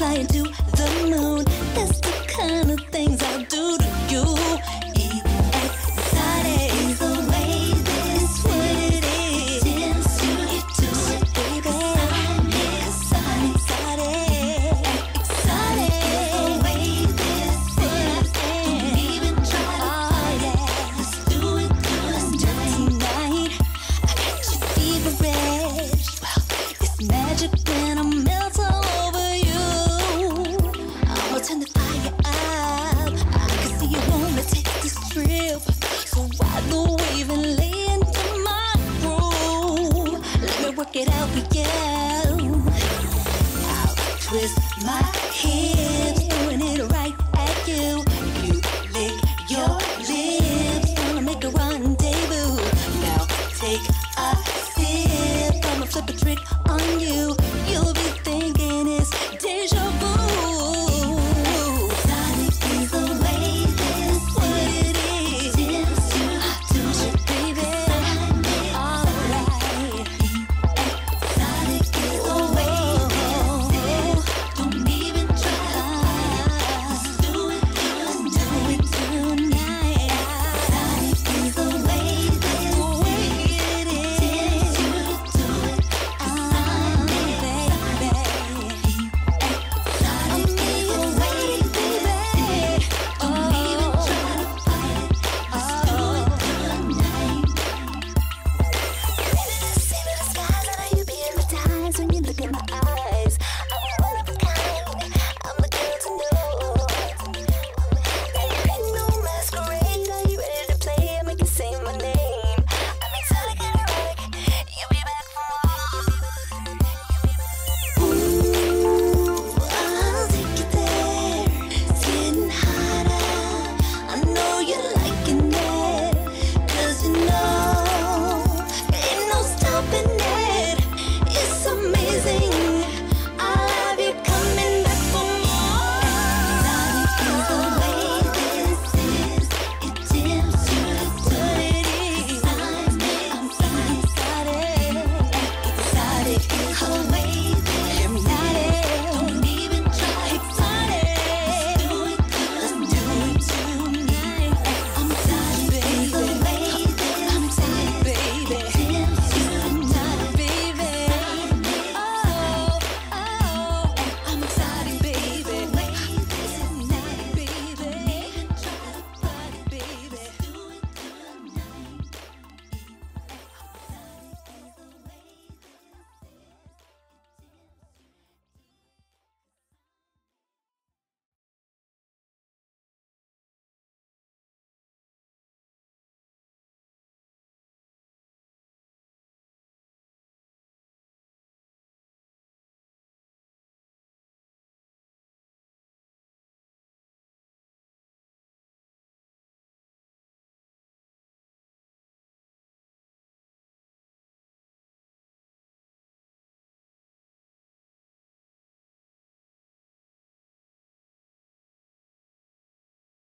work it twist my hips, doing it right at you.